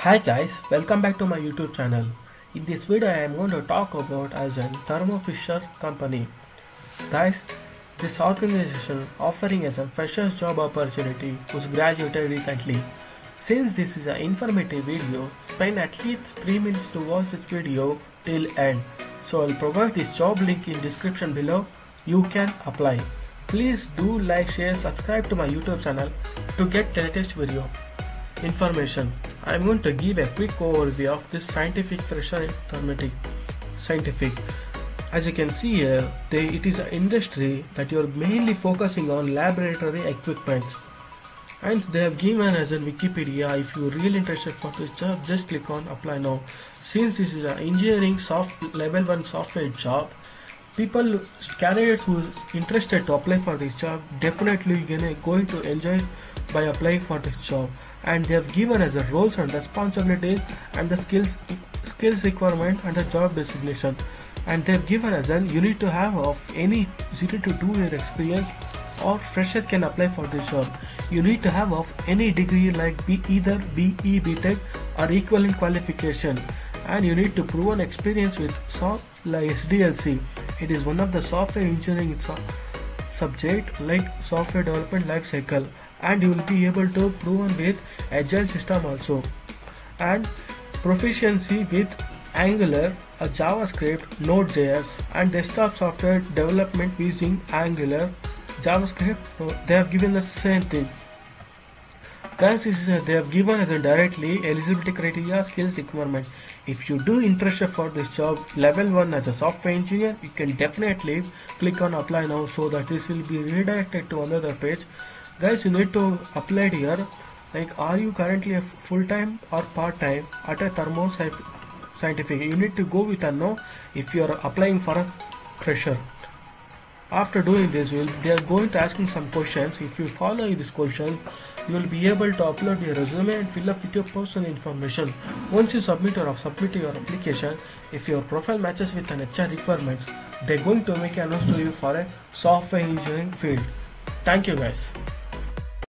Hi guys, welcome back to my YouTube channel. In this video I am going to talk about as a Thermo Fisher company. Guys, this organization offering as a freshers job opportunity who's graduated recently. Since this is an informative video, spend at least 3 minutes to watch this video till end. So I'll provide this job link in description below. You can apply. Please do like, share, subscribe to my YouTube channel to get the latest video information. I'm going to give a quick overview of this scientific fresher thermometric scientific. As you can see here, they, it is an industry that you're mainly focusing on laboratory equipments. And they have given as in Wikipedia, if you're really interested for this job, just click on apply now. Since this is an engineering soft level 1 software job, people candidates who is interested to apply for this job definitely gonna going to enjoy by applying for this job and they have given us the roles and responsibilities and the skills skills requirement and the job designation. And they have given us an you need to have of any 0 to 2 year experience or freshers can apply for this job. You need to have of any degree like be either BE BTech or equivalent qualification. And you need to proven experience with soft like SDLC it is one of the software engineering subject like software development life cycle and you will be able to proven with agile system also. And proficiency with angular a javascript node.js and desktop software development using angular javascript they have given the same thing. Guys they have given as a directly eligibility criteria skills requirement. If you do interested for this job level 1 as a software engineer you can definitely click on apply now so that this will be redirected to another page guys you need to apply here. Like are you currently a full-time or part-time at a thermo scientific? You need to go with a no if you are applying for a fresher. After doing this they are going to asking some questions. If you follow these questions you will be able to upload your resume and fill up with your personal information. Once you submit or submit your application if your profile matches with an HR requirements they're going to make an announcement to you for a software engineering field. Thank you guys